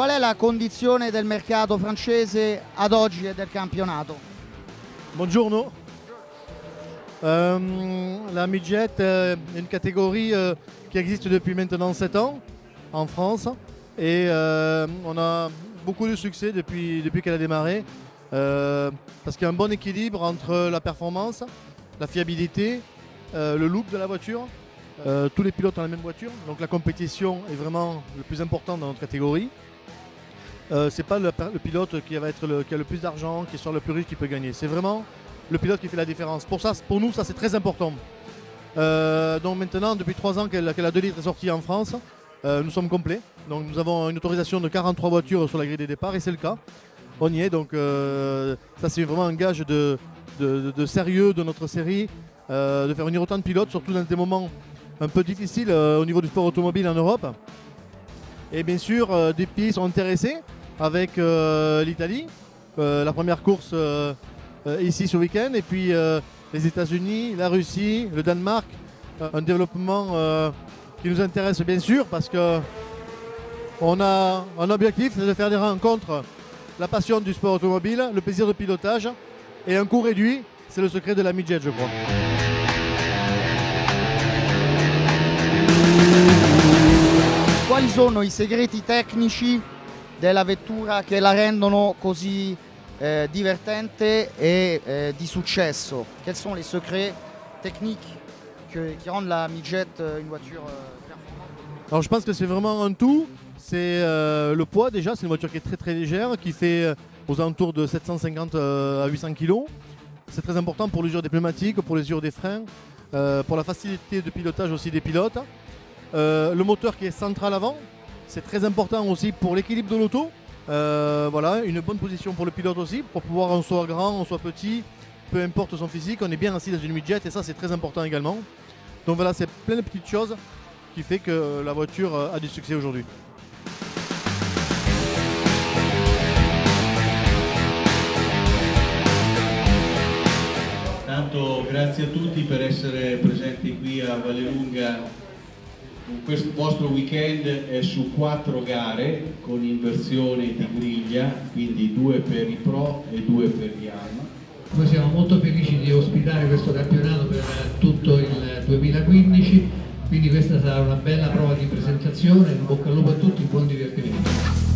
Qual è la condizione del mercato francese ad oggi e del campionato? Buongiorno. Euh, la midget est une catégorie euh, qui existe depuis maintenant 7 ans en France et euh, on a beaucoup de succès depuis, qu'elle a démarré euh, parce qu'il y a un bon équilibre entre la performance, la fiabilité, le look de la voiture. Tous les pilotes ont la même voiture, donc la compétition est vraiment le plus important dans notre catégorie. Euh, c'est pas le, pilote qui va être qui a le plus d'argent, qui sort le plus riche qui peut gagner. C'est vraiment le pilote qui fait la différence. Pour, ça, pour nous, ça c'est très important. Euh, donc maintenant, depuis 3 ans qu'elle que la 2 litres est sortie en France, euh, nous sommes complets. Donc nous avons une autorisation de 43 voitures sur la grille des départs et c'est le cas. On y est, donc ça c'est vraiment un gage de, de- de- sérieux de notre série, de faire venir autant de pilotes, surtout dans des moments un peu difficiles au niveau du sport automobile en Europe. Et bien sûr, des pays sont intéressés avec euh, l'Italie, euh, la première course euh, ici ce week-end, et puis les États-Unis, la Russie, le Danemark. Un développement qui nous intéresse bien sûr parce que on a un objectif, c'est de faire des rencontres, la passion du sport automobile, le plaisir de pilotage et un coût réduit, c'est le secret de la midget, je crois. Quali sono i segreti tecnici della vettura che la rendono così eh, divertente et eh, di Quels sont les secrets techniques que- qui rendent la midget euh, une voiture euh, performante Alors je pense que c'est vraiment un tout. C'est euh, le poids déjà, c'est une voiture qui est très très légère, qui fait euh, aux alentours de 750 euh, à 800 kg. C'est très important pour l'usure des pneumatiques, pour l'usure des freins, euh, pour la facilité de pilotage aussi des pilotes. Euh, le moteur qui est central avant, c'est très important aussi pour l'équilibre de l'auto. Euh, voilà, une bonne position pour le pilote aussi, pour pouvoir on soit grand, on soit petit, peu importe son physique, on est bien assis dans une midget et ça c'est très important également. Donc voilà, c'est plein de petites choses qui fait que la voiture euh, a du succès aujourd'hui. Tanto grazie a tutti per essere presenti qui a Vallelunga. Questo vostro weekend è su quattro gare con inversione di griglia, quindi due per i pro e due per gli AMA. Noi siamo molto felici di ospitare questo campionato per tutto il 2015, quindi questa sarà una bella prova di presentazione, in bocca al lupo a tutti, buon divertimento.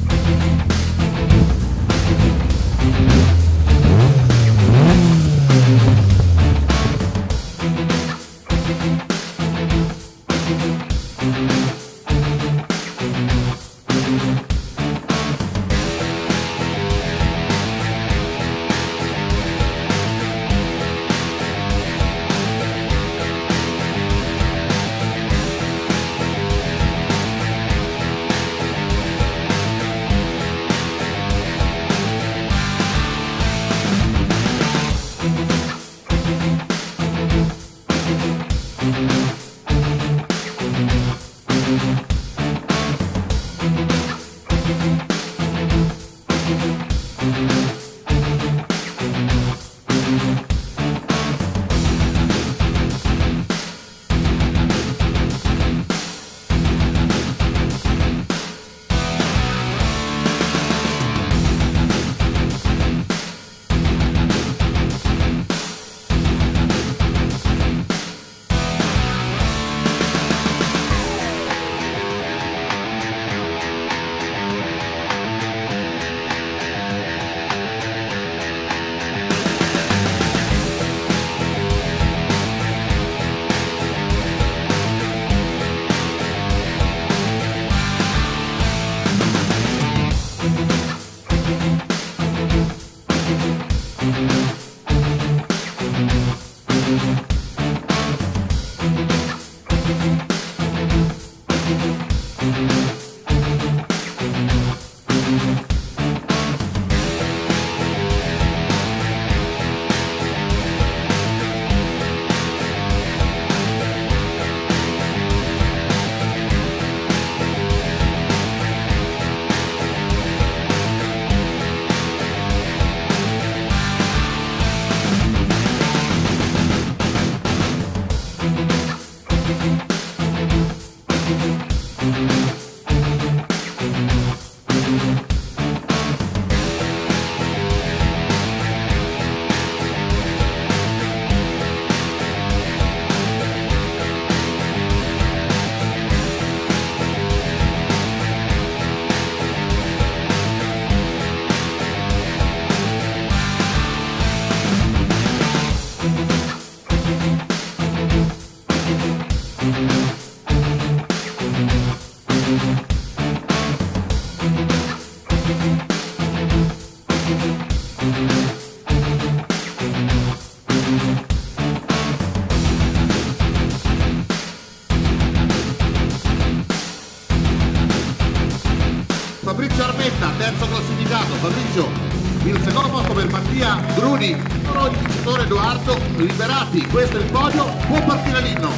Liberati, questo è il podio, può partire l'inno.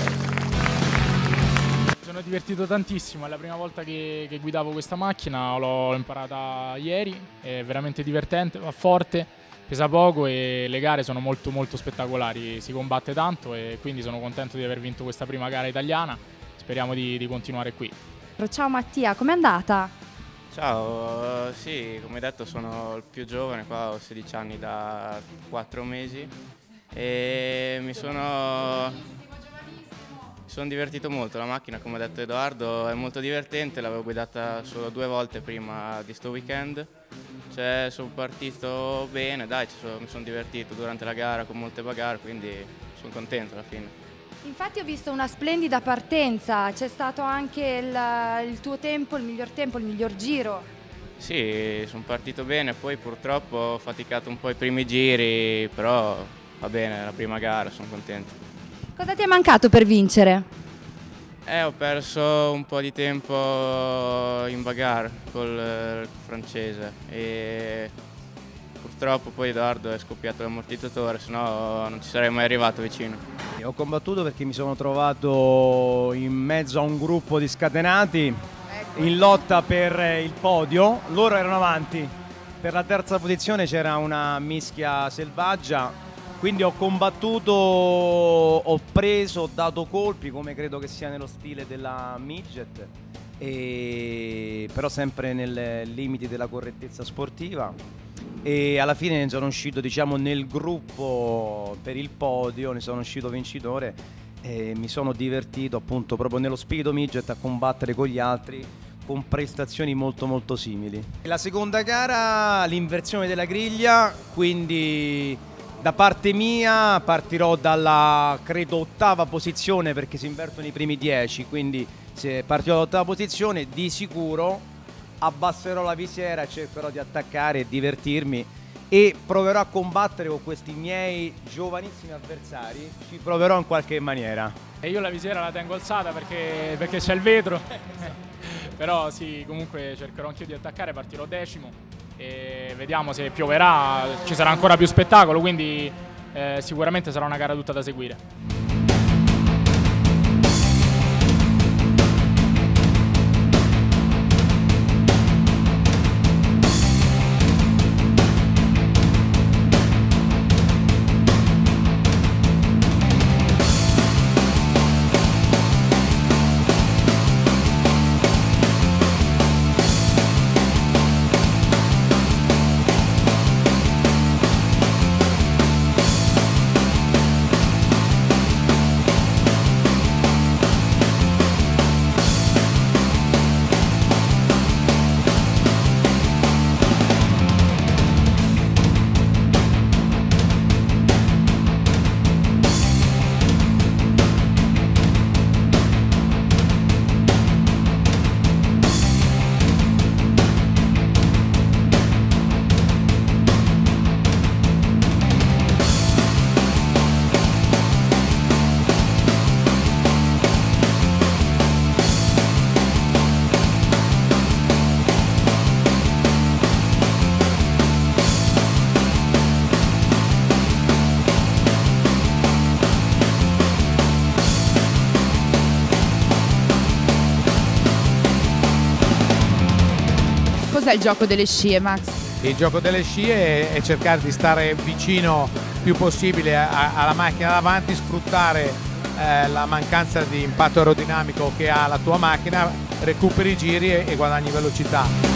Mi sono divertito tantissimo, è la prima volta che, che guidavo questa macchina, l'ho imparata ieri, è veramente divertente, va forte, pesa poco e le gare sono molto molto spettacolari, si combatte tanto e quindi sono contento di aver vinto questa prima gara italiana, speriamo di, di continuare qui. Ciao Mattia, com'è andata? Ciao, sì, come detto sono il più giovane qua, ho 16 anni da 4 mesi e mi sono, mi sono divertito molto, la macchina come ha detto Edoardo è molto divertente, l'avevo guidata solo due volte prima di sto weekend, cioè, sono partito bene, dai, sono, mi sono divertito durante la gara con molte bagarre, quindi sono contento alla fine. Infatti ho visto una splendida partenza, c'è stato anche il, il, tuo tempo, il miglior tempo, il miglior giro. Sì, sono partito bene, poi purtroppo ho faticato un po' i primi giri, però va bene, la prima gara, sono contento. Cosa ti è mancato per vincere? Eh, ho perso un po' di tempo in bagarre col eh, francese e purtroppo poi Edoardo è scoppiato l'ammortizzatore, se no non ci sarei mai arrivato vicino. Ho combattuto perché mi sono trovato in mezzo a un gruppo di scatenati in lotta per il podio, loro erano avanti, per la terza posizione c'era una mischia selvaggia, quindi ho combattuto, ho preso, ho dato colpi come credo che sia nello stile della midget, e... però sempre nei limiti della correttezza sportiva e alla fine ne sono uscito diciamo nel gruppo per il podio, ne sono uscito vincitore e mi sono divertito appunto proprio nello spirito midget a combattere con gli altri con prestazioni molto molto simili. La seconda gara l'inversione della griglia, quindi da parte mia partirò dalla credo ottava posizione perché si invertono i primi dieci, quindi se partirò dall'ottava posizione di sicuro abbasserò la visiera, cercherò di attaccare e divertirmi e proverò a combattere con questi miei giovanissimi avversari, ci proverò in qualche maniera. E io la visiera la tengo alzata perché, perché c'è il vetro, però sì, comunque cercherò anch'io di attaccare, partirò decimo e vediamo se pioverà, ci sarà ancora più spettacolo, quindi eh, sicuramente sarà una gara tutta da seguire. Gioco delle scie, Max? Il gioco delle scie è cercare di stare vicino più possibile alla macchina davanti, sfruttare eh, la mancanza di impatto aerodinamico che ha la tua macchina, recuperi i giri e guadagni velocità.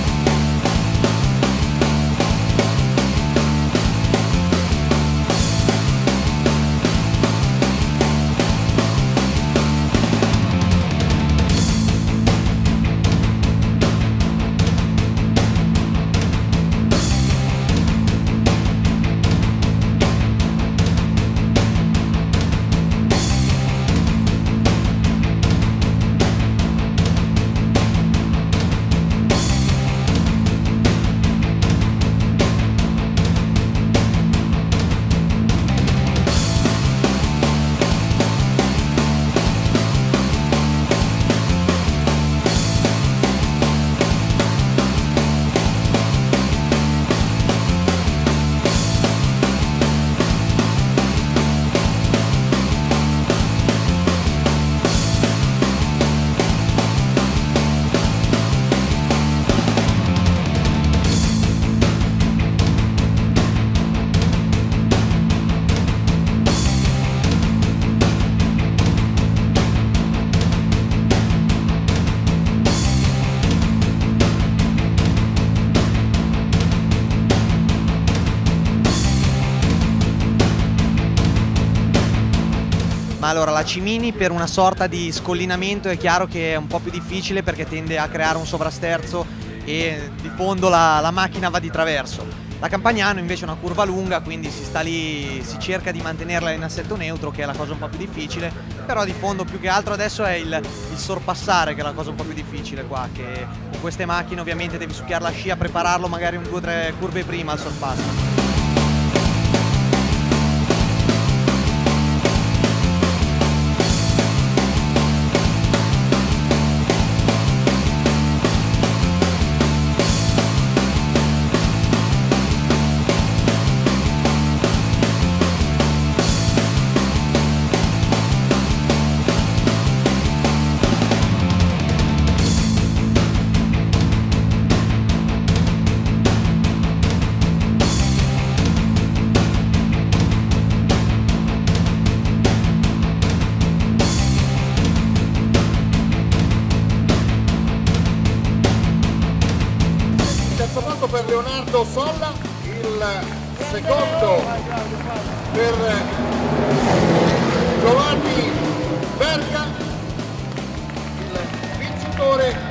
Allora la Cimini per una sorta di scollinamento è chiaro che è un po' più difficile perché tende a creare un sovrasterzo e di fondo la, la macchina va di traverso. La Campagnano invece è una curva lunga, quindi si sta lì, si cerca di mantenerla in assetto neutro, che è la cosa un po' più difficile, però di fondo più che altro adesso è il, il sorpassare che è la cosa un po' più difficile qua, che con queste macchine ovviamente devi succhiare la scia, prepararlo magari un due o tre curve prima al sorpasso.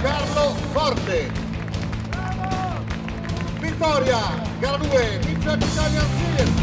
Carlo Forte. Vittoria, gara 2, vince Italian Series.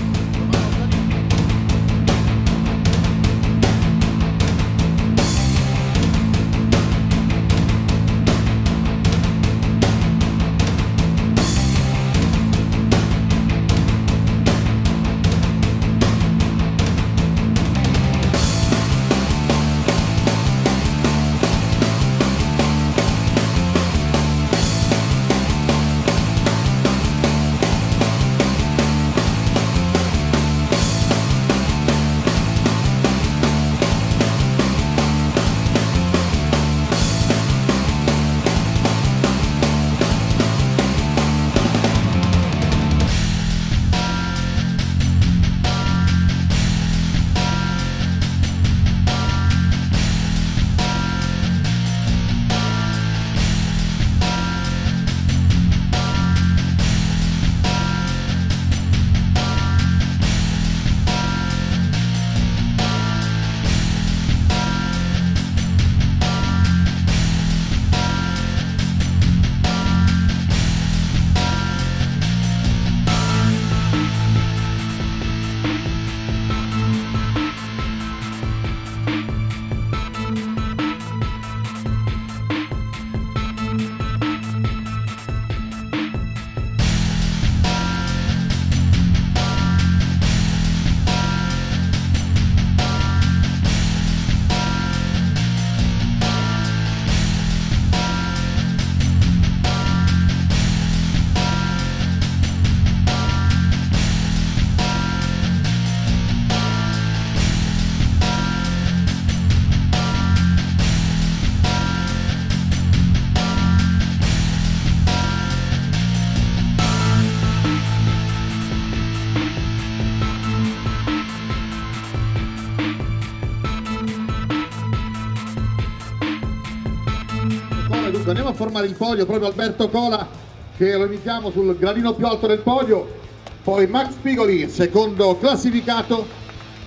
Formare il podio, proprio Alberto Cola che lo invitiamo sul gradino più alto del podio, poi Max Pigoli, secondo classificato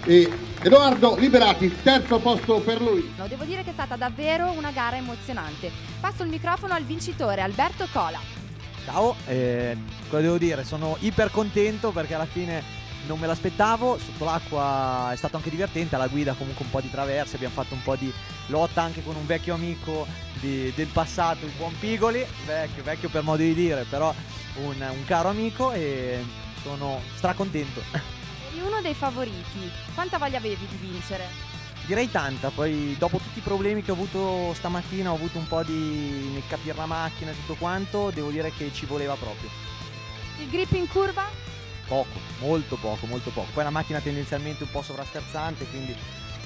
e Edoardo Liberati, terzo posto per lui. No, devo dire che è stata davvero una gara emozionante. Passo il microfono al vincitore Alberto Cola. Ciao, eh, cosa devo dire? Sono iper contento perché alla fine non me l'aspettavo, sotto l'acqua è stato anche divertente, alla guida comunque un po' di traverse, abbiamo fatto un po' di lotta anche con un vecchio amico di- del passato, il buon Pigoli, vecchio, vecchio per modo di dire, però un, un caro amico e sono stracontento. Eri uno dei favoriti. Quanta voglia avevi di vincere? Direi tanta, poi dopo tutti i problemi che ho avuto stamattina, ho avuto un po' di nel capire la macchina e tutto quanto, devo dire che ci voleva proprio. Il grip in curva? Poco, molto poco, molto poco. Poi la macchina tendenzialmente un po' sovrasterzante, quindi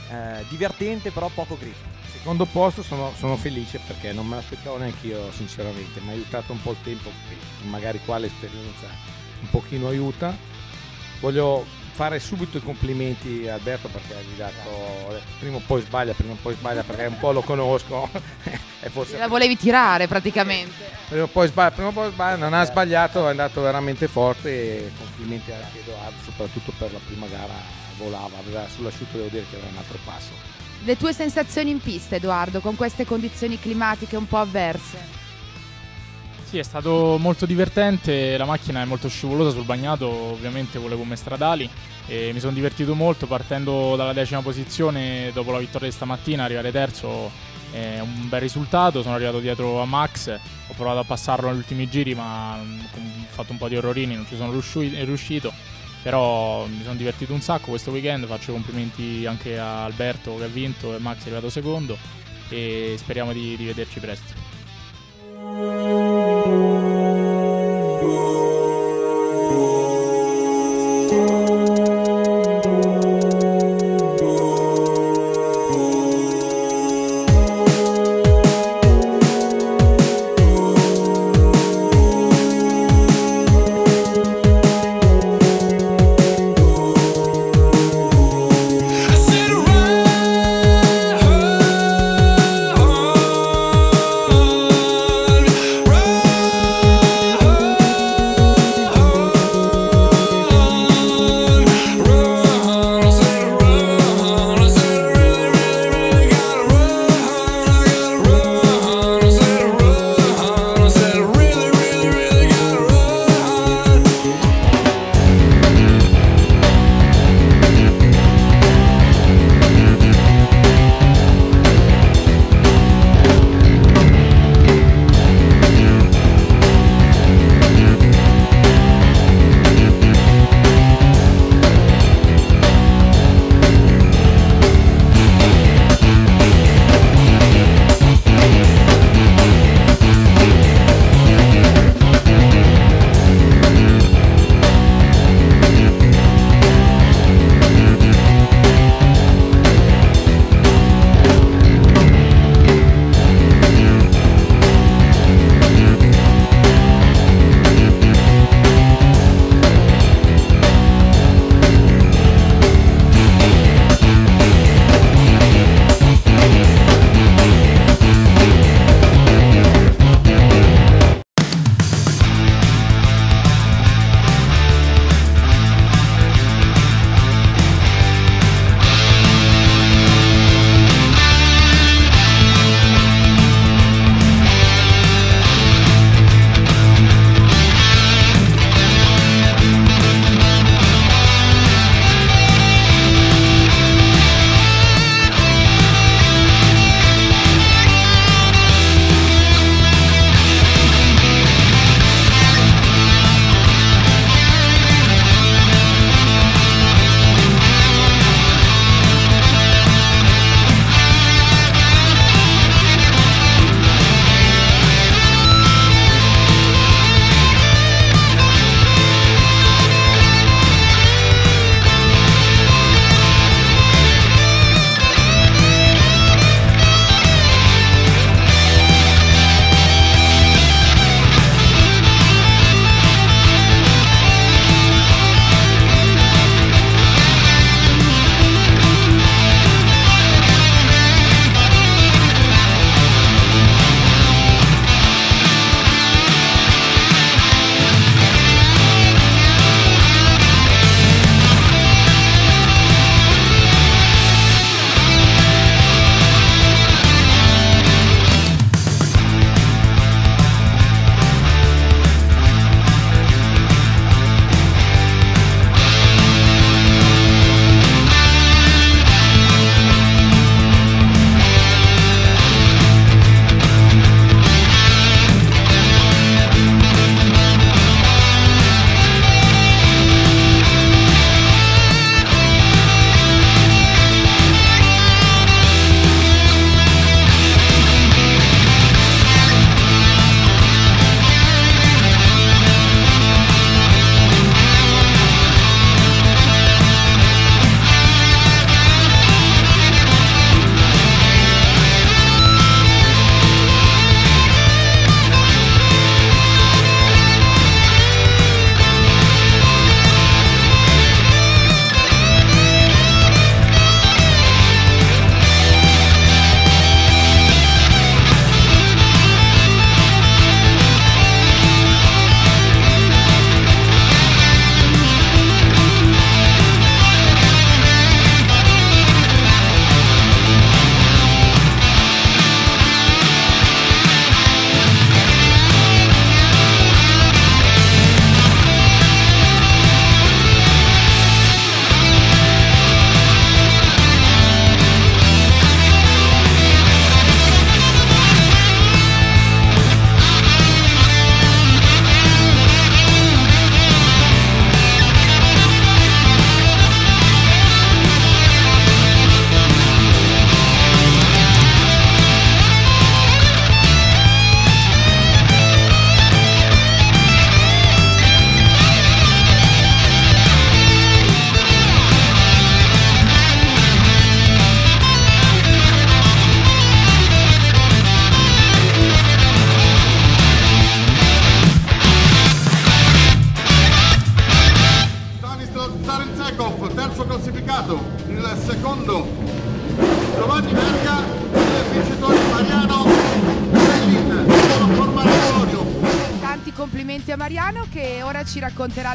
eh, divertente però poco grip. Secondo posto sono, sono felice perché non me l'aspettavo neanche io sinceramente, mi ha aiutato un po' il tempo, magari qua l'esperienza un pochino aiuta. Voglio fare subito i complimenti a Alberto perché gli ha dato prima o poi sbaglia, prima o poi sbaglia perché un po' lo conosco e forse La volevi tirare praticamente. prima o poi sbaglia, prima o poi sbaglia, non ha sbagliato, è andato veramente forte e complimenti anche a Edoardo, soprattutto per la prima gara volava, aveva sull'asciutto devo dire che aveva un altro passo. Le tue sensazioni in pista, Edoardo, con queste condizioni climatiche un po' avverse? Sì, è stato molto divertente, la macchina è molto scivolosa sul bagnato, ovviamente con le gomme stradali e mi sono divertito molto partendo dalla decima posizione dopo la vittoria di stamattina, arrivare terzo è un bel risultato, sono arrivato dietro a Max, ho provato a passarlo negli ultimi giri ma mm, ho fatto un po' di errorini, non ci sono riusci- riuscito, però mi sono divertito un sacco questo weekend, faccio complimenti anche a Alberto che ha vinto e Max è arrivato secondo e speriamo di, di vederci presto. Música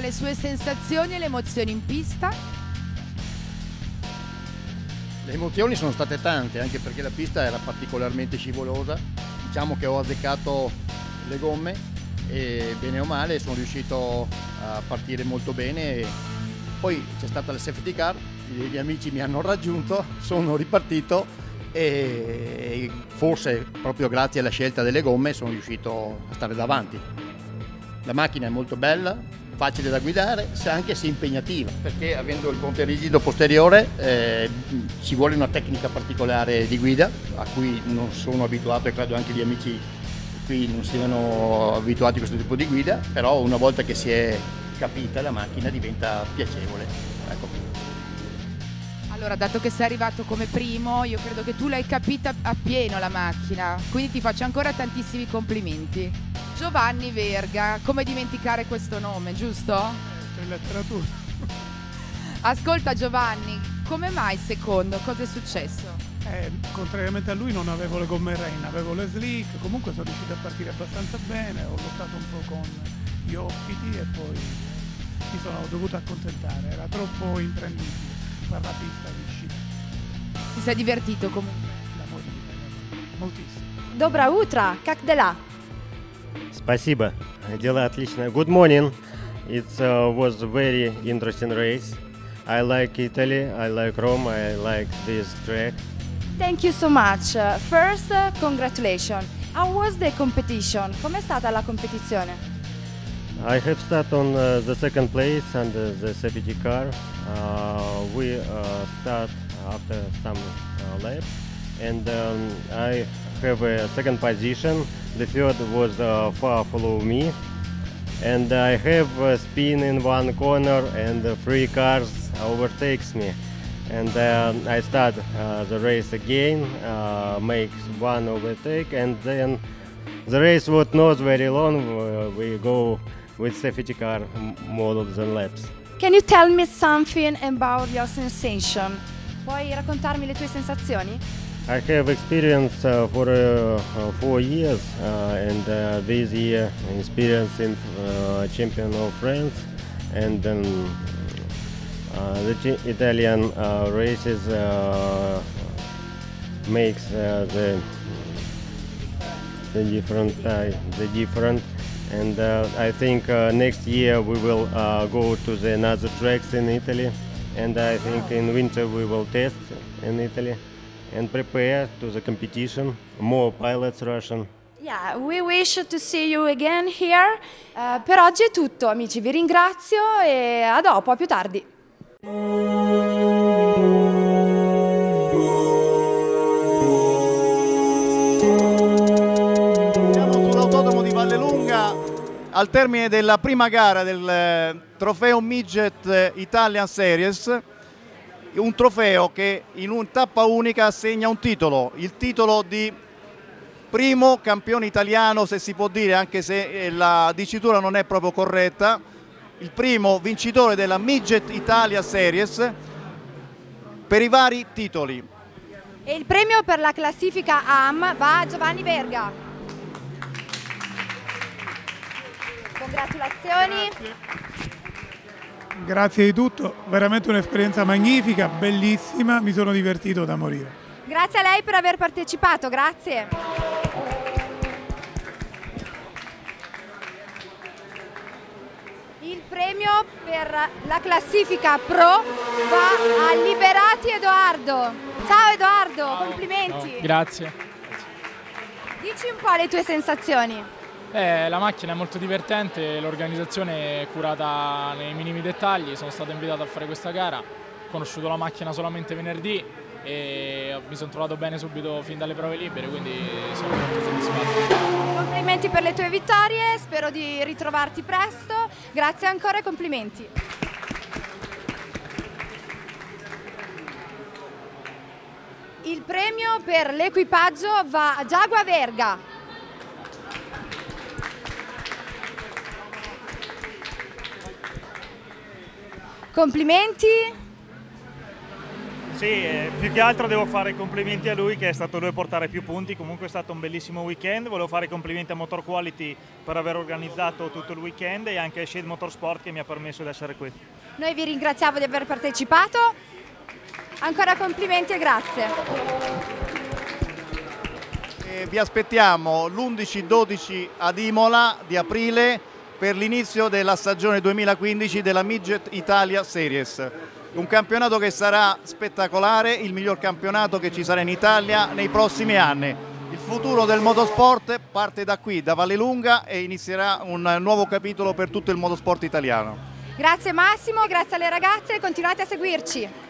le sue sensazioni e le emozioni in pista. Le emozioni sono state tante, anche perché la pista era particolarmente scivolosa. Diciamo che ho azzeccato le gomme e bene o male sono riuscito a partire molto bene. Poi c'è stata la safety car, gli amici mi hanno raggiunto, sono ripartito e forse proprio grazie alla scelta delle gomme sono riuscito a stare davanti. La macchina è molto bella, facile da guidare, anche se impegnativa, perché avendo il ponte rigido posteriore eh, ci vuole una tecnica particolare di guida a cui non sono abituato e credo anche gli amici qui non siano abituati a questo tipo di guida, però una volta che si è capita la macchina diventa piacevole. Ecco. Allora, dato che sei arrivato come primo, io credo che tu l'hai capita appieno la macchina, quindi ti faccio ancora tantissimi complimenti. Giovanni Verga. Come dimenticare questo nome, giusto? C'è letteratura. Ascolta Giovanni, come mai secondo? Cosa è successo? Eh, contrariamente a lui non avevo le gomme rain, avevo le slick, comunque sono riuscito a partire abbastanza bene, ho lottato un po' con gli ospiti e poi mi sono dovuto accontentare, era troppo imprendibile per la pista di sci. Ti sei divertito comunque? Da morire, moltissimo. Dobra utra, cac de là! Спасибо. Дела отлично. Good morning. It uh, was very interesting race. I like Italy. I like Rome. I like this track. Thank you so much. Uh, First, uh, congratulations. How was the competition? Com'è stata la competizione? I have started on uh, the second place under the safety car. Uh, we uh, start after some uh, laps, and um, I have a second position. The third was uh, far follow me, and I have a spin in one corner, and three cars overtakes me. And um, I start uh, the race again, uh, make one overtake, and then the race was not very long. Uh, we go with safety car more than laps. Can you tell me something about your sensation? Puoi raccontarmi le tue sensazioni? I have experience uh, for uh, uh, four years, uh, and uh, this year experience in uh, Champion of France, and uh, the Italian uh, races uh, makes uh, the the different the different. And uh, I think uh, next year we will uh, go to the another tracks in Italy, and I think in winter we will test in Italy and prepare to the competition. More pilots Russian. Yeah, we wish to see you again here. Eh, per oggi è tutto, amici. Vi ringrazio e a dopo, a più tardi. Siamo sull'autodromo di Vallelunga al termine della prima gara del eh, trofeo Midget eh, Italian Series, un trofeo che in un tappa unica assegna un titolo, il titolo di primo campione italiano, se si può dire, anche se eh, la dicitura non è proprio corretta, il primo vincitore della Midget Italia Series per i vari titoli. E il premio per la classifica AM va a Giovanni Verga. Congratulazioni. Grazie di tutto, veramente un'esperienza magnifica, bellissima, mi sono divertito da morire. Grazie a lei per aver partecipato, grazie. Il premio per la classifica Pro va a Liberati Edoardo. Ciao Edoardo, complimenti. Grazie. Dici un po' le tue sensazioni. Eh, la macchina è molto divertente, l'organizzazione è curata nei minimi dettagli, sono stato invitato a fare questa gara, ho conosciuto la macchina solamente venerdì e mi sono trovato bene subito fin dalle prove libere, quindi sono molto soddisfatto. Complimenti per le tue vittorie, spero di ritrovarti presto. Grazie ancora e complimenti. Il premio per l'equipaggio va a Giagua Verga. Complimenti. Sì, eh, più che altro devo fare i complimenti a lui che è stato lui a portare più punti, comunque è stato un bellissimo weekend, volevo fare i complimenti a Motor Quality per aver organizzato tutto il weekend e anche a Shade Motorsport che mi ha permesso di essere qui. Noi vi ringraziamo di aver partecipato, ancora complimenti e grazie. E vi aspettiamo l'11-12 ad Imola di aprile per l'inizio della stagione 2015 della Midget Italia Series. Un campionato che sarà spettacolare, il miglior campionato che ci sarà in Italia nei prossimi anni. Il futuro del motorsport parte da qui, da Vallelunga e inizierà un nuovo capitolo per tutto il motorsport italiano. Grazie Massimo, grazie alle ragazze, continuate a seguirci.